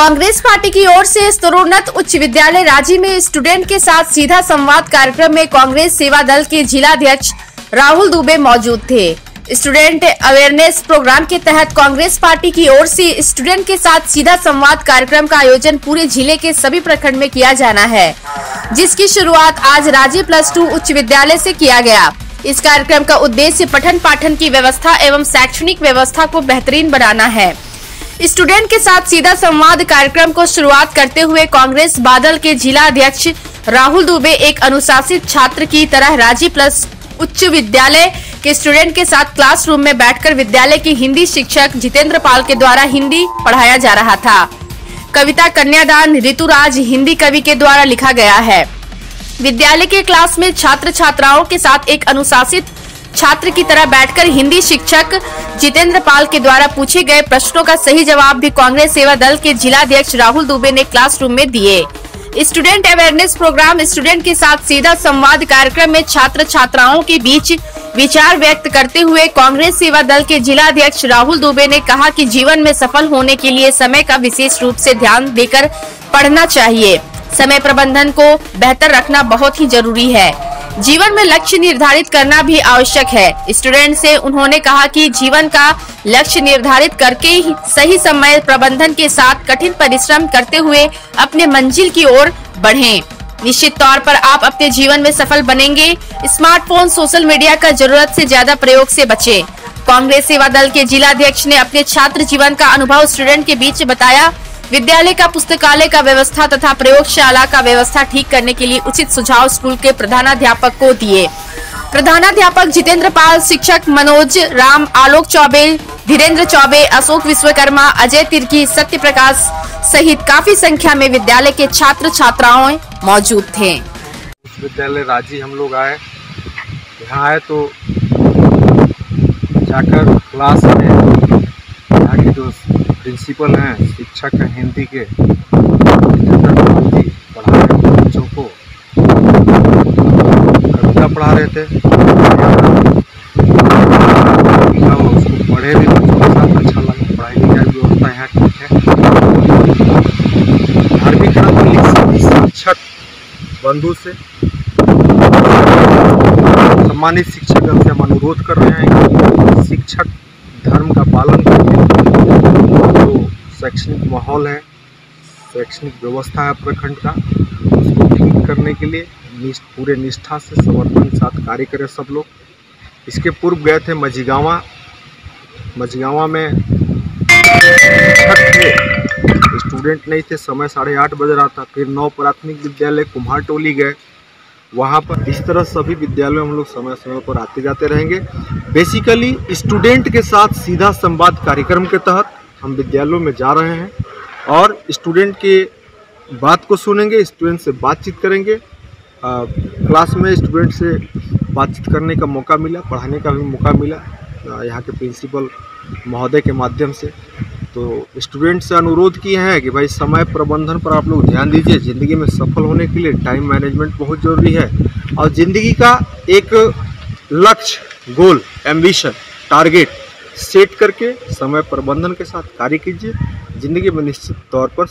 Congress party की ओर से स्तरोन्नत उच्च विद्यालय रांची में स्टूडेंट के साथ सीधा संवाद कार्यक्रम में कांग्रेस सेवा दल के जिलाध्यक्ष राहुल दुबे मौजूद थे। स्टूडेंट अवेयरनेस प्रोग्राम के तहत कांग्रेस पार्टी की ओर से स्टूडेंट के साथ सीधा संवाद कार्यक्रम का आयोजन पूरे ज़िले के सभी प्रखंड में किया जाना है, जिसकी शुरुआत आज राज़ी प्लस टू उच्च विद्यालय से किया गया। इस कार्यक्रम का उद्देश्य पठन पाठन की व्यवस्था एवं शैक्षणिक व्यवस्था को बेहतरीन बनाना है। स्टूडेंट के साथ सीधा संवाद कार्यक्रम को शुरुआत करते हुए कांग्रेस बादल के जिला अध्यक्ष राहुल दुबे, एक अनुशासित छात्र की तरह राज़ी प्लस उच्च विद्यालय के स्टूडेंट के साथ क्लासरूम में बैठकर विद्यालय की हिंदी शिक्षक जितेंद्र पाल के द्वारा हिंदी पढ़ाया जा रहा था। कविता कन्यादान ऋतुराज हिंदी कवि के द्वारा लिखा गया है। विद्यालय के क्लास में छात्र छात्राओं के साथ एक अनुशासित छात्र की तरह बैठकर हिंदी शिक्षक जितेंद्र पाल के द्वारा पूछे गए प्रश्नों का सही जवाब भी कांग्रेस सेवा दल के जिलाध्यक्ष राहुल दुबे ने क्लासरूम में दिए। स्टूडेंट अवेयरनेस प्रोग्राम स्टूडेंट के साथ सीधा संवाद कार्यक्रम में छात्र छात्राओं के बीच विचार व्यक्त करते हुए कांग्रेस सेवा दल के जिलाध्यक्ष राहुल दुबे ने कहा कि जीवन में सफल होने के लिए समय का विशेष रूप से ध्यान देकर पढ़ना चाहिए। समय प्रबंधन को बेहतर रखना बहुत ही ज़रूरी है। जीवन में लक्ष्य निर्धारित करना भी आवश्यक है स्टूडेंट से उन्होंने कहा कि जीवन का लक्ष्य निर्धारित करके ही सही समय प्रबंधन के साथ कठिन परिश्रम करते हुए अपने मंजिल की ओर बढ़ें। निश्चित तौर पर आप अपने जीवन में सफल बनेंगे स्मार्टफ़ोन, सोशल मीडिया का ज़रूरत से ज़्यादा प्रयोग से बचें। कांग्रेस सेवा दल के जिलाध्यक्ष ने अपने छात्र जीवन का अनुभव स्टूडेंट के बीच बताया विद्यालय का पुस्तकालय का व्यवस्था तथा प्रयोगशाला का व्यवस्था ठीक करने के लिए उचित सुझाव स्कूल के प्रधानाध्यापक को दिए। प्रधानाध्यापक जितेंद्र पाल, शिक्षक मनोज राम, आलोक चौबे, धीरेन्द्र चौबे, अशोक विश्वकर्मा, अजय तिर्की सत्य प्रकाश सहित काफ़ी संख्या में विद्यालय के छात्र छात्राओं मौजूद थे। विद्यालय राज़ी हम लोग आए। यहाँ आए तो जाकर क्लास में प्रिंसिपल हैं, शिक्षक हैं हिंदी के। पढ़ा रहे थे बच्चों को, कविता पढ़ा रहे थे। उसको पढ़े भी बच्चों के साथ अच्छा लगा, पढ़ाई लिखाई व्यवस्था यहाँ ठीक है। धार्मिक में शिक्षक बंधु से सम्मानित शिक्षकगण से हम अनुरोध कर रहे हैं कि शिक्षक धर्म का पालन करके जो शैक्षणिक माहौल है, शैक्षणिक व्यवस्था है प्रखंड का। उसको ठीक करने के लिए निष्ठ, पूरे निष्ठा से समर्पण के साथ कार्य करें सब लोग। इसके पूर्व गए थे मझीगावा। मझीगावा में स्टूडेंट नहीं थे, समय साढ़े आठ बज रहा था। फिर नौ प्राथमिक विद्यालय कुम्हार टोली गए। वहाँ पर इस तरह सभी विद्यालयों में हम लोग समय समय पर आते जाते रहेंगे। बेसिकली स्टूडेंट के साथ सीधा संवाद कार्यक्रम के तहत हम विद्यालयों में जा रहे हैं और स्टूडेंट के बात को सुनेंगे स्टूडेंट से बातचीत करेंगे। आ, क्लास में स्टूडेंट से बातचीत करने का मौका मिला पढ़ाने का भी मौका मिला यहाँ के प्रिंसिपल महोदय के माध्यम से। तो स्टूडेंट से अनुरोध किए हैं कि भाई समय प्रबंधन पर आप लोग ध्यान दीजिए ज़िंदगी में सफल होने के लिए टाइम मैनेजमेंट बहुत ज़रूरी है और ज़िंदगी का एक लक्ष्य गोल एम्बिशन टारगेट सेट करके समय प्रबंधन के साथ कार्य कीजिए। ज़िंदगी में निश्चित तौर पर